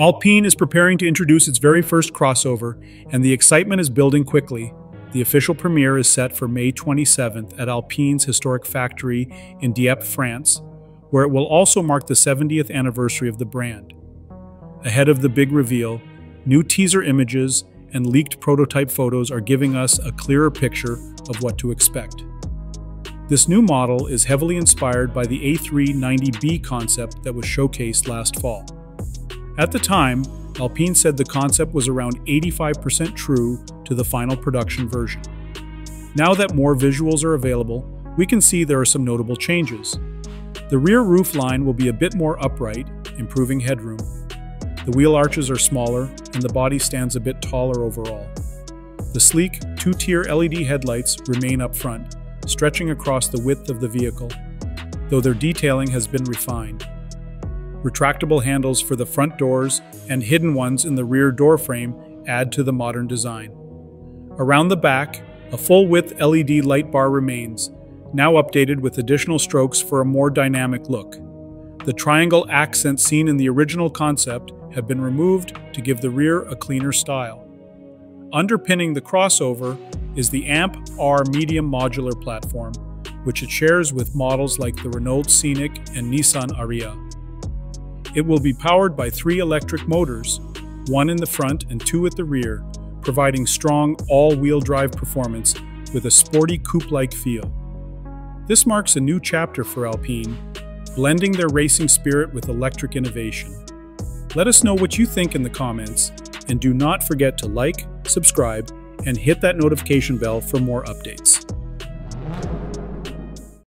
Alpine is preparing to introduce its very first crossover, and the excitement is building quickly. The official premiere is set for May 27th at Alpine's historic factory in Dieppe, France, where it will also mark the 70th anniversary of the brand. Ahead of the big reveal, new teaser images and leaked prototype photos are giving us a clearer picture of what to expect. This new model is heavily inspired by the A390B concept that was showcased last fall. At the time, Alpine said the concept was around 85% true to the final production version. Now that more visuals are available, we can see there are some notable changes. The rear roof line will be a bit more upright, improving headroom. The wheel arches are smaller, and the body stands a bit taller overall. The sleek, two-tier LED headlights remain up front, stretching across the width of the vehicle, though their detailing has been refined retractable handles for the front doors, and hidden ones in the rear door frame add to the modern design. Around the back, a full-width LED light bar remains, now updated with additional strokes for a more dynamic look. The triangle accents seen in the original concept have been removed to give the rear a cleaner style. Underpinning the crossover is the AMP R medium modular platform, which it shares with models like the Renault Scenic and Nissan Ariya. It will be powered by three electric motors, one in the front and two at the rear, providing strong all-wheel drive performance with a sporty coupe-like feel. This marks a new chapter for Alpine, blending their racing spirit with electric innovation. Let us know what you think in the comments, and do not forget to like, subscribe, and hit that notification bell for more updates.